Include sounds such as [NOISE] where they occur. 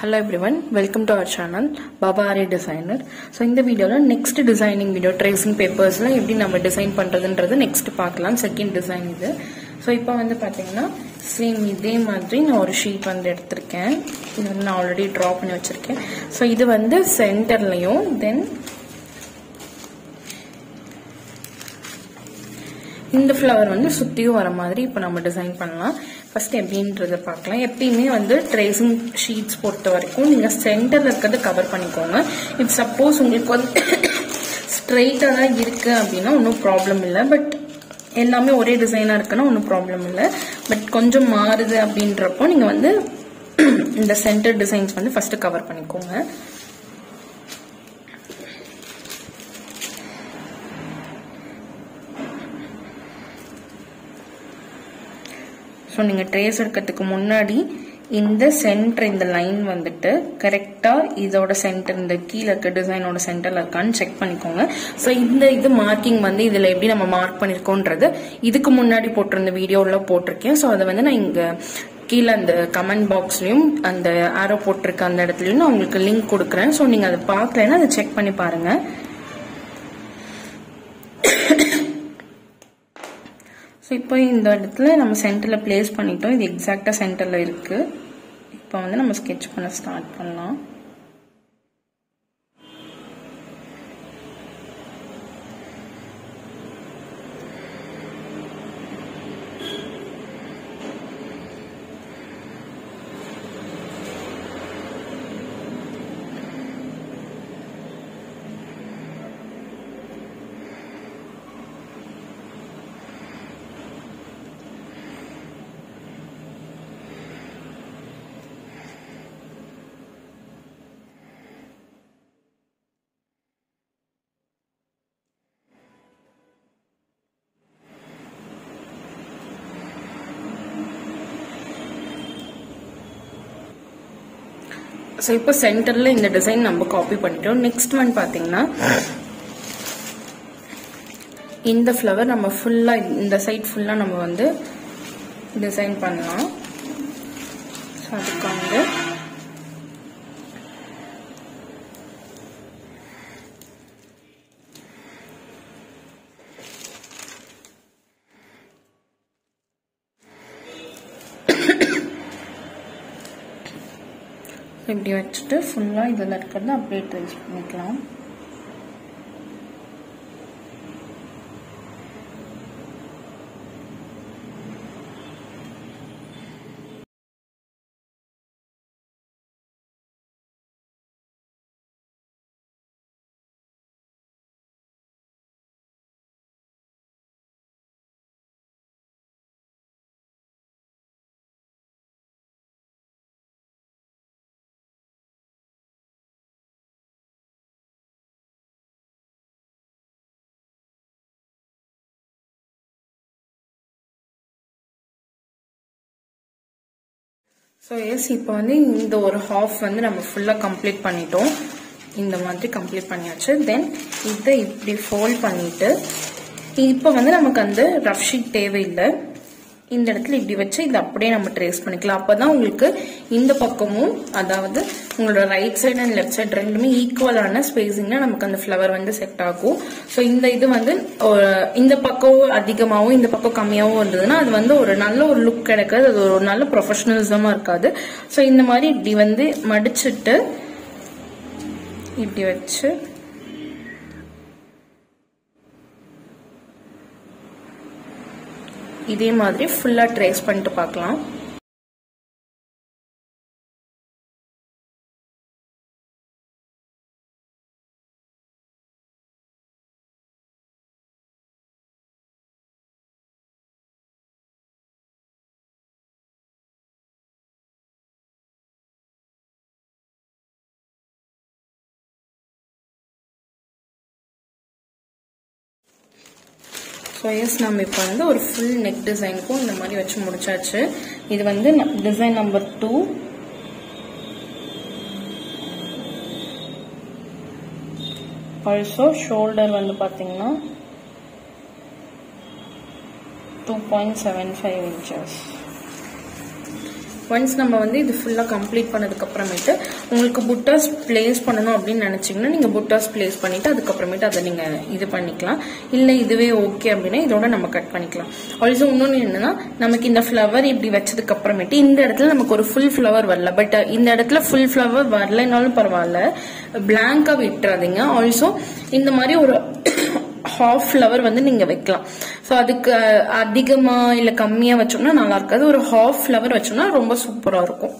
Hello everyone welcome to our channel Baba Aari designer so இந்த வீடியோவில் next designing video tracing பேப்பர்ஸில் எப்படி நம்ம டிசைன் பண்ணுறதுன்றது நெக்ஸ்ட் பார்க்கலாம். செகண்ட் டிசைன் இது. ஸோ இப்போ வந்து பார்த்தீங்கன்னா சேம் இதே மாதிரி நான் ஒரு ஷீட் வந்து எடுத்திருக்கேன். இது வந்து நான் ஆல்ரெடி ட்ரா பண்ணி வச்சுருக்கேன். ஸோ இது வந்து சென்டர்லையும் தென் இந்த ஃப்ளவர் வந்து சுற்றியும் வர மாதிரி இப்போ நம்ம டிசைன் பண்ணலாம். ஃபர்ஸ்ட் எப்படின்றத பார்க்கலாம். எப்பயுமே வந்து ட்ரேசிங் ஷீட்ஸ் பொறுத்த வரைக்கும் நீங்கள் சென்டரில் இருக்கிறத கவர் பண்ணிக்கோங்க. இப் சப்போஸ் உங்களுக்கு வந்து ஸ்ட்ரெயிட்டாக தான் இருக்குது அப்படின்னா ஒன்றும் ப்ராப்ளம் இல்லை. பட் எல்லாமே ஒரே டிசைனாக இருக்குன்னா ஒன்றும் ப்ராப்ளம் இல்லை. பட் கொஞ்சம் மாறுது அப்படின்றப்போ நீங்கள் வந்து இந்த சென்டர் டிசைன்ஸ் வந்து ஃபஸ்ட்டு கவர் பண்ணிக்கோங்க. ஸோ நீங்கள் ட்ரேஸ் எடுக்கிறதுக்கு முன்னாடி இந்த சென்டர் இந்த லைன் வந்துட்டு கரெக்டாக இதோட சென்டர் இந்த கீழே இருக்க டிசைனோட சென்டரில் இருக்கான்னு செக் பண்ணிக்கோங்க. ஸோ இந்த இது மார்க்கிங் வந்து இதில் எப்படி நம்ம மார்க் பண்ணியிருக்கோன்றது இதுக்கு முன்னாடி போட்டிருந்த வீடியோவில் போட்டிருக்கேன். ஸோ அதை வந்து நான் இங்கே கீழே அந்த கமெண்ட் பாக்ஸ்லையும் அந்த ஆரோ போட்டிருக்க அந்த இடத்துலையும் நான் உங்களுக்கு லிங்க் கொடுக்குறேன். ஸோ நீங்கள் அதை பார்க்கலன்னா அதை செக் பண்ணி பாருங்கள் ஸோ இப்போ இந்த இடத்துல நம்ம சென்டரில் பிளேஸ் பண்ணிட்டோம். இது எக்ஸாக்டாக சென்டரில் இருக்குது இப்போ வந்து நம்ம ஸ்கெட்ச் பண்ண ஸ்டார்ட் பண்ணலாம். ஸோ இப்போ சென்டரில் இந்த டிசைன் நம்ம காப்பி பண்ணிட்டோம். நெக்ஸ்ட் ஒன் பார்த்தீங்கன்னா இந்த ஃப்ளவர் நம்ம ஃபுல்லாக இந்த சைட் ஃபுல்லாக நம்ம வந்து டிசைன் பண்ணலாம். ஸோ அதுக்கு வந்து இப்படி வச்சுட்டு ஃபுல்லாக இதில் இருக்கிறத அப்படியே ட்ரேஸ் பண்ணிக்கலாம். ஸோ எஸ் இப்போ வந்து இந்த ஒரு ஹாஃப் வந்து நம்ம ஃபுல்லாக கம்ப்ளீட் பண்ணிட்டோம். இந்த மாதிரி கம்ப்ளீட் பண்ணியாச்சு. தென் இதை இப்படி ஃபோல்ட் பண்ணிட்டு இப்போ வந்து நமக்கு அந்த ரஃப் ஷீட் தேவையில்லை. இந்த இடத்துல இப்படி வச்சு இதை அப்படியே நம்ம ட்ரேஸ் பண்ணிக்கலாம். அப்போதான் உங்களுக்கு இந்த பக்கமும் அதாவது உங்களோட right side and left side ரெண்டுமே ஈக்குவலான ஸ்பேசிங்னா நமக்கு அந்த ஃப்ளவர் வந்து செட் ஆகும். ஸோ இந்த இது வந்து இந்த பக்கம் அதிகமாகவும் இந்த பக்கம் கம்மியாகவும் இருந்ததுன்னா அது வந்து ஒரு நல்ல ஒரு லுக் கிடைக்காது. அது ஒரு நல்ல ப்ரொஃபஷனலிசமாக இருக்காது. ஸோ இந்த மாதிரி இப்படி வந்து மடிச்சுட்டு இப்படி வச்சு இதே மாதிரி ஃபுல்லா ட்ரேஸ் பண்ணிட்டு பார்க்கலாம். ஸோ எஸ் நம்ம இப்போ வந்து ஒரு ஃபுல் நெக் டிசைனுக்கும் இந்த மாதிரி வச்சு முடிச்சாச்சு. இது வந்து design number two also shoulder வந்து பார்த்தீங்கன்னா two point seven five inches once நம்ம வந்து இது ஃபுல்லாக கம்ப்ளீட் பண்ணதுக்கப்புறமேட்டு உங்களுக்கு புட்டாஸ் பிளேஸ் பண்ணணும் அப்படின்னு நினச்சிங்கன்னா நீங்கள் புட்டாஸ் பிளேஸ் பண்ணிவிட்டு அதுக்கப்புறமேட்டு அதை நீங்கள் இது பண்ணிக்கலாம். இல்லை இதுவே ஓகே அப்படின்னா இதோட நம்ம கட் பண்ணிக்கலாம். ஆல்சோ இன்னொன்று என்னன்னா நமக்கு இந்த ஃப்ளவர் இப்படி வச்சதுக்கப்புறமேட்டு இந்த இடத்துல நமக்கு ஒரு ஃபுல் ஃப்ளவர் வரல. பட் இந்த இடத்துல ஃபுல் ஃப்ளவர் வரலைனாலும் பரவாயில்ல. பிளாங்காக விட்டுறாதீங்க. ஆல்சோ இந்த மாதிரி ஒரு [COUGHS] ஹாஃப் ஃப்ளவர் வந்து நீங்கள் வைக்கலாம். ஸோ அதுக்கு அதிகமாக இல்லை கம்மியாக வச்சோம்னா நல்லா இருக்காது. ஒரு ஹாஃப் ஃப்ளவர் வச்சோம்னா ரொம்ப சூப்பராக இருக்கும்.